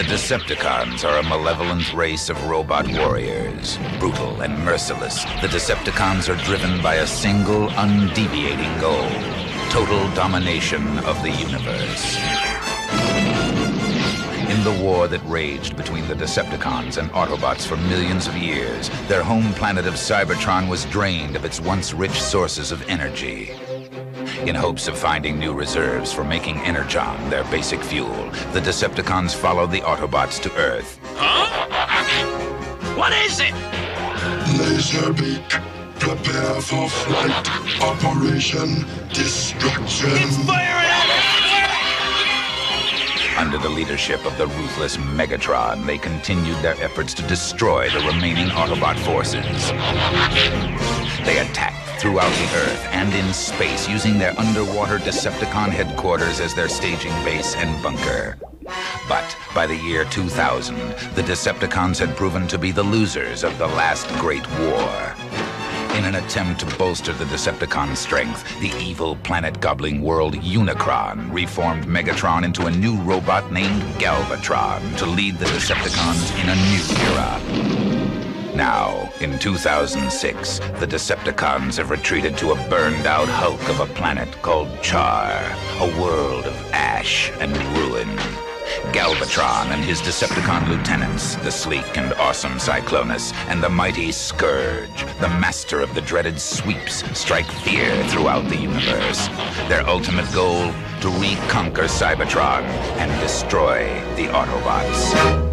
The Decepticons are a malevolent race of robot warriors. Brutal and merciless, the Decepticons are driven by a single, undeviating goal total domination of the universe. In the war that raged between the Decepticons and Autobots for millions of years, their home planet of Cybertron was drained of its once rich sources of energy. In hopes of finding new reserves for making Energon their basic fuel, the Decepticons followed the Autobots to Earth. Huh? What is it? Laserbeak. Prepare for flight. Operation Destruction. It's firing Under the leadership of the ruthless Megatron, they continued their efforts to destroy the remaining Autobot forces. They attacked throughout the Earth and in space, using their underwater Decepticon headquarters as their staging base and bunker. But by the year 2000, the Decepticons had proven to be the losers of the last Great War. In an attempt to bolster the Decepticon strength, the evil planet-gobbling world Unicron reformed Megatron into a new robot named Galvatron to lead the Decepticons in a new era. Now, in 2006, the Decepticons have retreated to a burned-out hulk of a planet called Char, a world of ash and ruin. Galvatron and his Decepticon lieutenants, the sleek and awesome Cyclonus, and the mighty Scourge, the master of the dreaded sweeps, strike fear throughout the universe. Their ultimate goal, to reconquer Cybertron and destroy the Autobots.